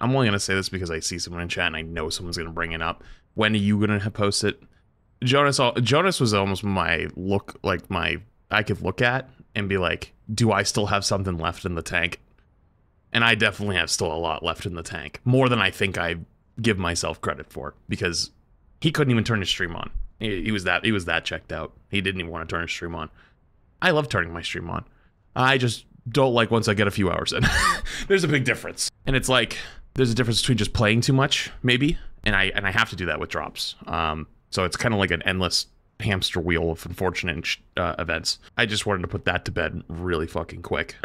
I'm only gonna say this because I see someone in chat and I know someone's gonna bring it up. When are you gonna post it? Jonas Jonas was almost my look like my I could look at and be like, do I still have something left in the tank? And I definitely have still a lot left in the tank. More than I think I give myself credit for because he couldn't even turn his stream on. He, he was that he was that checked out. He didn't even want to turn his stream on. I love turning my stream on. I just don't like once I get a few hours in. there's a big difference. And it's like there's a difference between just playing too much, maybe, and I and I have to do that with drops. Um, so it's kind of like an endless hamster wheel of unfortunate uh, events. I just wanted to put that to bed really fucking quick.